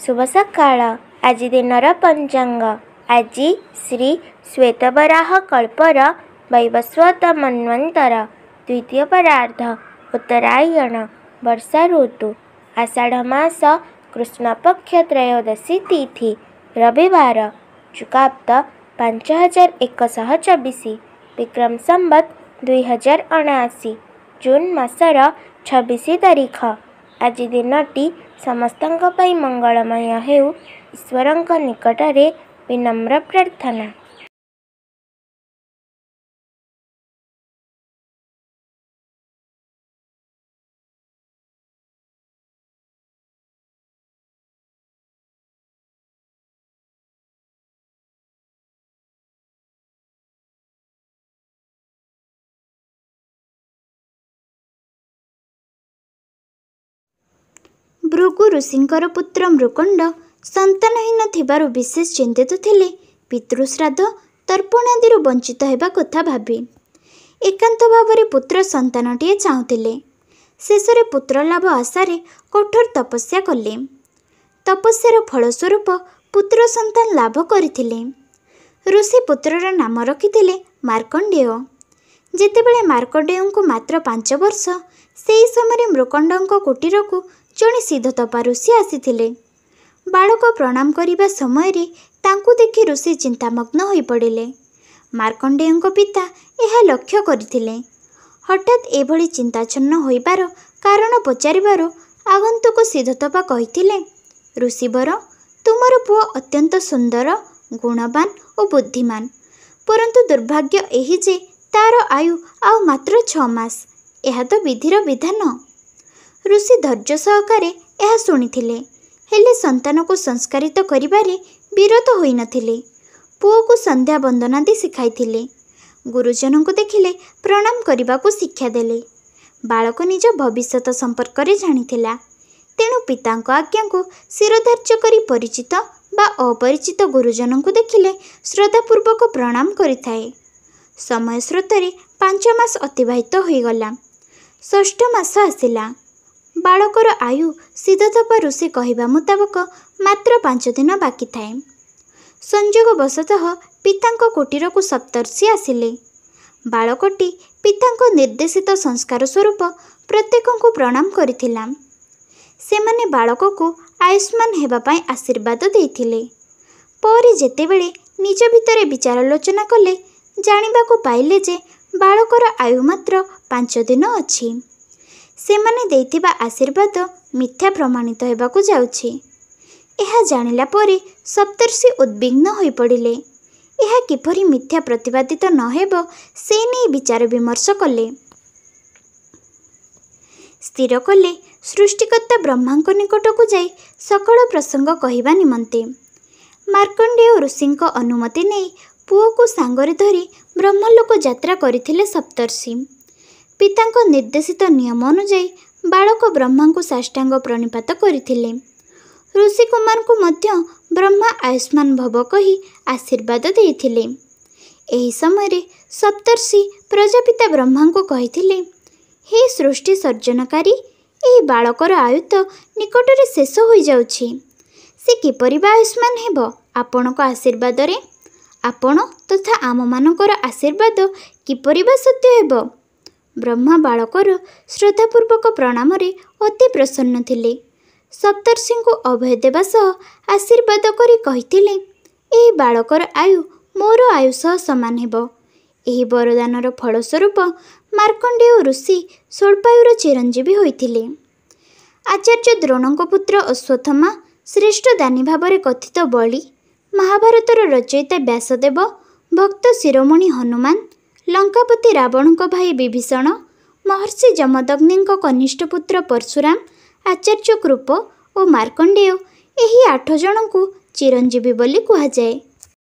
ଶୁଭ ସକାଳ। ଆଜି ଦିନର ପଞ୍ଚାଙ୍ଗ। ଆଜି ଶ୍ରୀ ଶ୍ୱେତବରାହ କଳ୍ପର ବୈବସ୍ୱତ ମନ୍ୱନ୍ତର। ଦ୍ୱିତୀୟ ପରାର୍ଦ୍ଧ ଉତ୍ତରାୟଣ ବର୍ଷା ଋତୁ। ଆଷାଢ଼ ମାସ କୃଷ୍ଣପକ୍ଷ ତ୍ରୟୋଦଶୀ ତିଥି ରବିବାର ଚୁକାପ୍ତ ପାଞ୍ଚ ହଜାର ଏକଶହ ଚବିଶ। ବିକ୍ରମ ସମ୍ବତ ଦୁଇ ହଜାର ଅଣାଅଶୀ। ଜୁନ୍ ମାସର ଛବିଶ ତାରିଖ। ଆଜି ଦିନଟି ସମସ୍ତଙ୍କ ପାଇଁ ମଙ୍ଗଳମୟ ହେଉ ଈଶ୍ୱରଙ୍କ ନିକଟରେ ବିନମ୍ର ପ୍ରାର୍ଥନା। ଭୃଗୁ ଋଷିଙ୍କର ପୁତ୍ର ମୃକଣ୍ଡ ସନ୍ତାନହୀନ ଥିବାରୁ ବିଶେଷ ଚିନ୍ତିତ ଥିଲେ। ପିତୃଶ୍ରାଦ୍ଧ ତର୍ପଣାଦିରୁ ବଞ୍ଚିତ ହେବା କଥା ଭାବି ଏକାନ୍ତ ଭାବରେ ପୁତ୍ର ସନ୍ତାନଟିଏ ଚାହୁଁଥିଲେ। ଶେଷରେ ପୁତ୍ରଲାଭ ଆଶାରେ କଠୋର ତପସ୍ୟା କଲେ। ତପସ୍ୟାର ଫଳସ୍ୱରୂପ ପୁତ୍ର ସନ୍ତାନ ଲାଭ କରିଥିଲେ। ଋଷି ପୁତ୍ରର ନାମ ରଖିଥିଲେ ମାର୍କଣ୍ଡେୟ। ଯେତେବେଳେ ମାର୍କଣ୍ଡେୟଙ୍କୁ ମାତ୍ର ପାଞ୍ଚ ବର୍ଷ ସେହି ସମୟରେ ମୃକଣ୍ଡଙ୍କ କୁଟୀରକୁ ଜଣେ ସିଦ୍ଧତପା ଋଷି ଆସିଥିଲେ। ବାଳକ ପ୍ରଣାମ କରିବା ସମୟରେ ତାଙ୍କୁ ଦେଖି ଋଷି ଚିନ୍ତାମଗ୍ନ ହୋଇପଡ଼ିଲେ। ମାର୍କଣ୍ଡେୟଙ୍କ ପିତା ଏହା ଲକ୍ଷ୍ୟ କରିଥିଲେ। ହଠାତ୍ ଏଭଳି ଚିନ୍ତାଚ୍ଛନ୍ନ ହୋଇବାର କାରଣ ପଚାରିବାରୁ ଆଗନ୍ତୁକ ସିଦ୍ଧତପା କହିଥିଲେ ଋଷିବର ତୁମର ପୁଅ ଅତ୍ୟନ୍ତ ସୁନ୍ଦର ଗୁଣବାନ ଓ ବୁଦ୍ଧିମାନ। ପରନ୍ତୁ ଦୁର୍ଭାଗ୍ୟ ଏହି ଯେ ତାର ଆୟୁ ଆଉ ମାତ୍ର ଛଅ ମାସ। ଏହା ତ ବିଧିର ବିଧାନ। ଋଷି ଧୈର୍ଯ୍ୟ ସହକାରେ ଏହା ଶୁଣିଥିଲେ। ହେଲେ ସନ୍ତାନକୁ ସଂସ୍କାରିତ କରିବାରେ ବିରତ ହୋଇନଥିଲେ। ପୁଅକୁ ସନ୍ଧ୍ୟା ବନ୍ଦନାଦି ଶିଖାଇଥିଲେ। ଗୁରୁଜନଙ୍କୁ ଦେଖିଲେ ପ୍ରଣାମ କରିବାକୁ ଶିକ୍ଷା ଦେଲେ। ବାଳକ ନିଜ ଭବିଷ୍ୟତ ସମ୍ପର୍କରେ ଜାଣିଥିଲା। ତେଣୁ ପିତାଙ୍କ ଆଜ୍ଞାକୁ ଶିରଧାର୍ଯ୍ୟ କରି ପରିଚିତ ବା ଅପରିଚିତ ଗୁରୁଜନଙ୍କୁ ଦେଖିଲେ ଶ୍ରଦ୍ଧାପୂର୍ବକ ପ୍ରଣାମ କରିଥାଏ। ସମୟ ସ୍ରୋତରେ ପାଞ୍ଚ ମାସ ଅତିବାହିତ ହୋଇଗଲା। ଷଷ୍ଠ ମାସ ଆସିଲା। ବାଳକର ଆୟୁ ସିଦ୍ଧତପା ଋଷି କହିବା ମୁତାବକ ମାତ୍ର ପାଞ୍ଚ ଦିନ ବାକି ଥାଏ। ସଂଯୋଗବଶତଃ ପିତାଙ୍କ କୁଟୀରକୁ ସପ୍ତର୍ଷି ଆସିଲେ। ବାଳକଟି ପିତାଙ୍କ ନିର୍ଦ୍ଦେଶିତ ସଂସ୍କାର ସ୍ୱରୂପ ପ୍ରତ୍ୟେକଙ୍କୁ ପ୍ରଣାମ କରିଥିଲା। ସେମାନେ ବାଳକକୁ ଆୟୁଷ୍ମାନ ହେବା ପାଇଁ ଆଶୀର୍ବାଦ ଦେଇଥିଲେ। ପରେ ଯେତେବେଳେ ନିଜ ଭିତରେ ବିଚାରାଲୋଚନା କଲେ ଜାଣିବାକୁ ପାଇଲେ ଯେ ବାଳକର ଆୟୁ ମାତ୍ର ପାଞ୍ଚ ଦିନ ଅଛି। ସେମାନେ ଦେଇଥିବା ଆଶୀର୍ବାଦ ମିଥ୍ୟା ପ୍ରମାଣିତ ହେବାକୁ ଯାଉଛି। ଏହା ଜାଣିଲା ପରେ ସପ୍ତର୍ଷି ଉଦ୍ବିଗ୍ନ ହୋଇପଡ଼ିଲେ। ଏହା କିପରି ମିଥ୍ୟା ପ୍ରତିପାଦିତ ନ ହେବ ସେ ନେଇ ବିଚାର ବିମର୍ଶ କଲେ। ସ୍ଥିର କଲେ ସୃଷ୍ଟିକର୍ତ୍ତା ବ୍ରହ୍ମାଙ୍କ ନିକଟକୁ ଯାଇ ସକଳ ପ୍ରସଙ୍ଗ କହିବା ନିମନ୍ତେ। ମାର୍କଣ୍ଡେୟ ଋଷିଙ୍କ ଅନୁମତି ନେଇ ପୁଅକୁ ସାଙ୍ଗରେ ଧରି ବ୍ରହ୍ମଲୋକ ଯାତ୍ରା କରିଥିଲେ ସପ୍ତର୍ଷି। ପିତାଙ୍କ ନିର୍ଦ୍ଦେଶିତ ନିୟମ ଅନୁଯାୟୀ ବାଳକ ବ୍ରହ୍ମାଙ୍କୁ ସାଷ୍ଟାଙ୍ଗ ପ୍ରଣିପାତ କରିଥିଲେ। ଋଷିକୁମାରଙ୍କୁ ମଧ୍ୟ ବ୍ରହ୍ମା ଆୟୁଷ୍ମାନ ଭବ କହି ଆଶୀର୍ବାଦ ଦେଇଥିଲେ। ଏହି ସମୟରେ ସପ୍ତର୍ଷି ପ୍ରଜାପିତା ବ୍ରହ୍ମାଙ୍କୁ କହିଥିଲେ ହେ ସୃଷ୍ଟି ସର୍ଜନକାରୀ ଏହି ବାଳକର ଆୟୁ ତ ନିକଟରେ ଶେଷ ହୋଇଯାଉଛି। ସେ କିପରି ବା ଆୟୁଷ୍ମାନ ହେବ ଆପଣଙ୍କ ଆଶୀର୍ବାଦରେ? ଆପଣ ତଥା ଆମମାନଙ୍କର ଆଶୀର୍ବାଦ କିପରି ବା ସତ୍ୟ ହେବ? ବ୍ରହ୍ମା ବାଳକର ଶ୍ରଦ୍ଧାପୂର୍ବକ ପ୍ରଣାମରେ ଅତି ପ୍ରସନ୍ନ ଥିଲେ। ସପ୍ତର୍ଷିଙ୍କୁ ଅଭୟ ଦେବା ସହ ଆଶୀର୍ବାଦ କରି କହିଥିଲେ ଏହି ବାଳକର ଆୟୁ ମୋର ଆୟୁ ସହ ସମାନ ହେବ। ଏହି ବରଦାନର ଫଳସ୍ୱରୂପ ମାର୍କଣ୍ଡେୟ ଋଷି ସ୍ୱଳ୍ପାୟୁର ଚିରଞ୍ଜୀବୀ ହୋଇଥିଲେ। ଆଚାର୍ଯ୍ୟ ଦ୍ରୋଣଙ୍କ ପୁତ୍ର ଅଶ୍ୱତ୍ଥମା ଶ୍ରେଷ୍ଠ ଦାନୀ ଭାବରେ କଥିତ ବଳି ମହାଭାରତର ରଚୟିତା ବ୍ୟାସଦେବ ଭକ୍ତ ଶିରୋମଣି ହନୁମାନ ଲଙ୍କାପତି ରାବଣଙ୍କ ଭାଇ ବିଭୀଷଣ ମହର୍ଷି ଯମଦଗ୍ନିଙ୍କ କନିଷ୍ଠ ପୁତ୍ର ପରଶୁରାମ ଆଚାର୍ଯ୍ୟ କୃପ ଓ ମାର୍କଣ୍ଡେୟ ଏହି ଆଠ ଜଣଙ୍କୁ ଚିରଞ୍ଜୀବୀ ବୋଲି କୁହାଯାଏ।